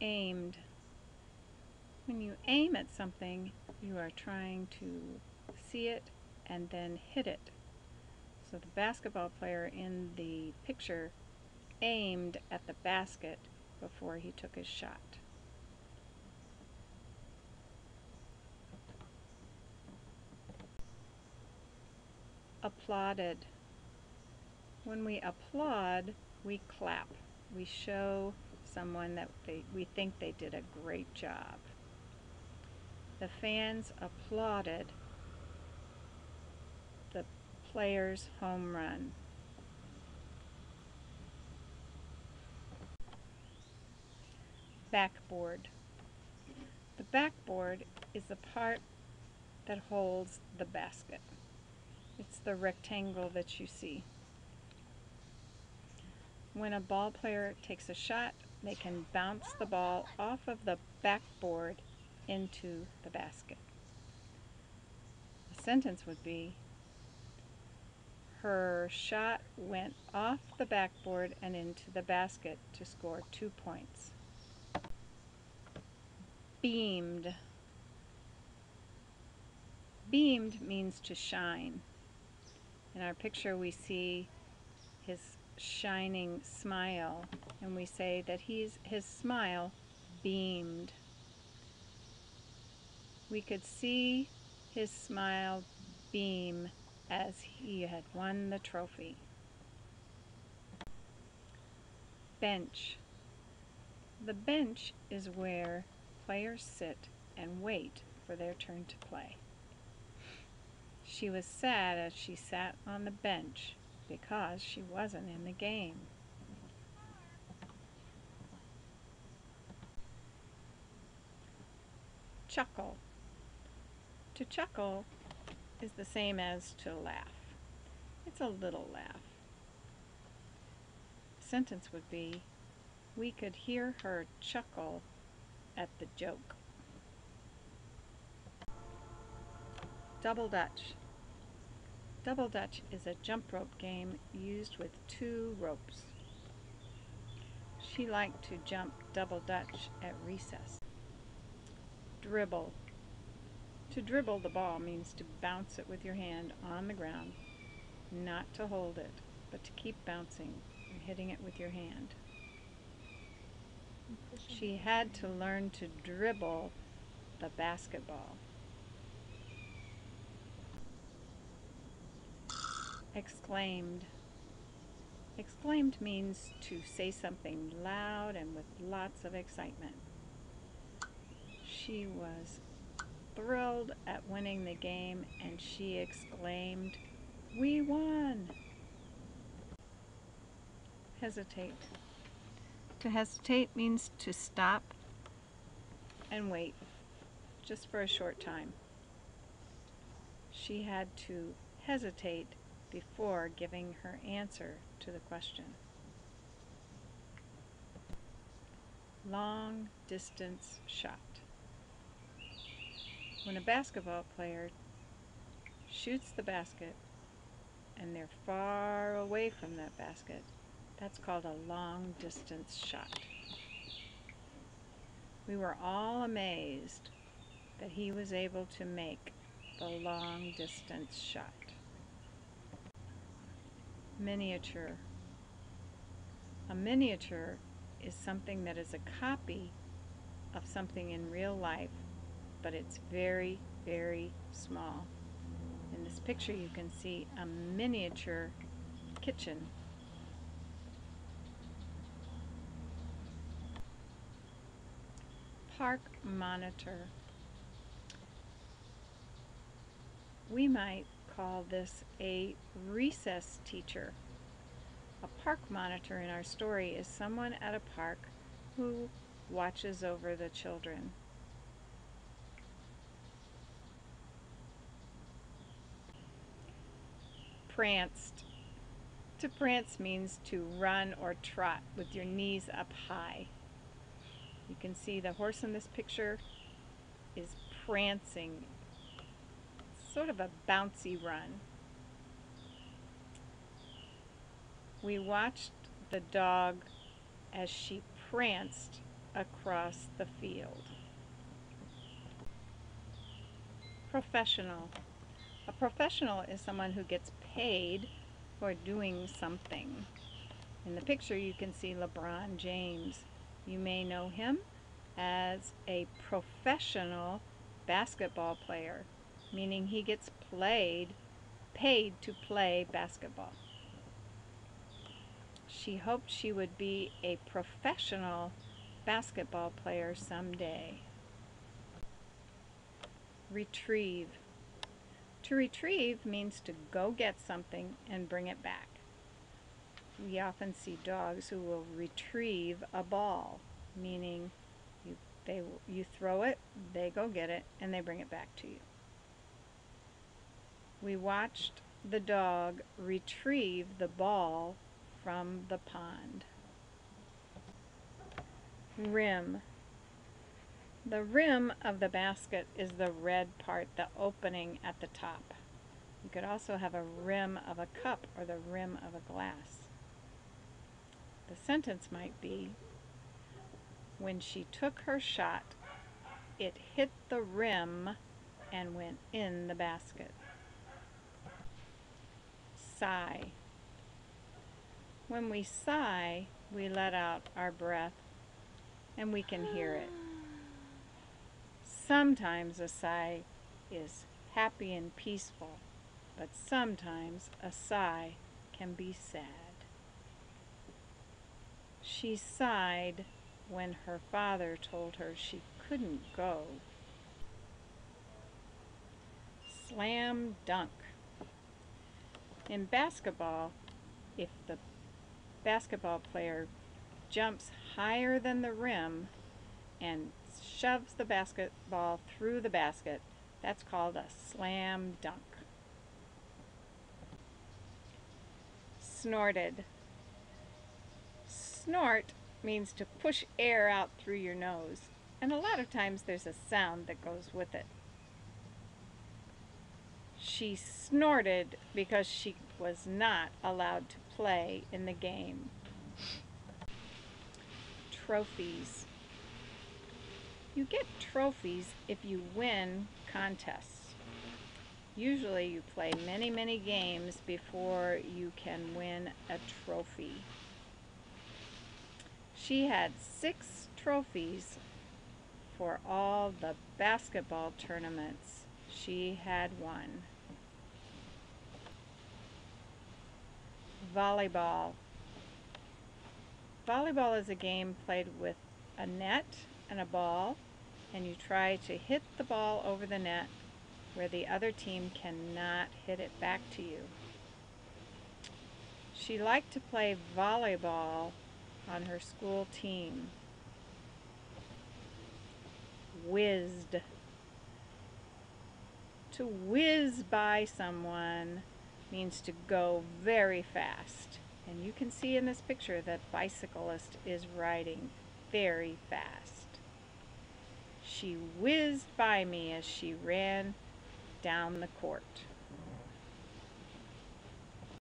aimed. When you aim at something, you are trying to see it and then hit it. So the basketball player in the picture aimed at the basket before he took his shot. Applauded. When we applaud, we clap. We show someone that they, we think they did a great job. The fans applauded the player's home run. Backboard. The backboard is the part that holds the basket. It's the rectangle that you see. When a ball player takes a shot, they can bounce the ball off of the backboard into the basket. The sentence would be, her shot went off the backboard and into the basket to score two points. Beamed. Beamed means to shine. In our picture we see shining smile and we say that he's his smile beamed. We could see his smile beam as he had won the trophy. Bench. The bench is where players sit and wait for their turn to play. She was sad as she sat on the bench because she wasn't in the game. Chuckle. To chuckle is the same as to laugh. It's a little laugh. sentence would be, we could hear her chuckle at the joke. Double Dutch. Double Dutch is a jump rope game used with two ropes. She liked to jump double dutch at recess. Dribble. To dribble the ball means to bounce it with your hand on the ground, not to hold it, but to keep bouncing and hitting it with your hand. She had to learn to dribble the basketball. Exclaimed. Exclaimed means to say something loud and with lots of excitement. She was thrilled at winning the game and she exclaimed, We won! Hesitate. To hesitate means to stop and wait, just for a short time. She had to hesitate before giving her answer to the question. Long distance shot. When a basketball player shoots the basket and they're far away from that basket, that's called a long distance shot. We were all amazed that he was able to make the long distance shot miniature. A miniature is something that is a copy of something in real life, but it's very, very small. In this picture you can see a miniature kitchen. Park monitor. We might call this a recess teacher. A park monitor in our story is someone at a park who watches over the children. Pranced. To prance means to run or trot with your knees up high. You can see the horse in this picture is prancing sort of a bouncy run. We watched the dog as she pranced across the field. Professional. A professional is someone who gets paid for doing something. In the picture you can see LeBron James. You may know him as a professional basketball player, meaning he gets played, paid to play basketball. She hoped she would be a professional basketball player someday. Retrieve. To retrieve means to go get something and bring it back. We often see dogs who will retrieve a ball, meaning you, they, you throw it, they go get it, and they bring it back to you. We watched the dog retrieve the ball from the pond. Rim. The rim of the basket is the red part, the opening at the top. You could also have a rim of a cup or the rim of a glass. The sentence might be, when she took her shot, it hit the rim and went in the basket. Sigh. When we sigh, we let out our breath and we can hear it. Sometimes a sigh is happy and peaceful, but sometimes a sigh can be sad. She sighed when her father told her she couldn't go. Slam dunk. In basketball, if the basketball player jumps higher than the rim and shoves the basketball through the basket. That's called a slam dunk. Snorted. Snort means to push air out through your nose, and a lot of times there's a sound that goes with it. She snorted because she was not allowed to play in the game. Trophies. You get trophies if you win contests. Usually you play many, many games before you can win a trophy. She had six trophies for all the basketball tournaments she had won. Volleyball. Volleyball is a game played with a net and a ball and you try to hit the ball over the net where the other team cannot hit it back to you. She liked to play volleyball on her school team. Whizzed. To whiz by someone means to go very fast. And you can see in this picture that bicyclist is riding very fast. She whizzed by me as she ran down the court.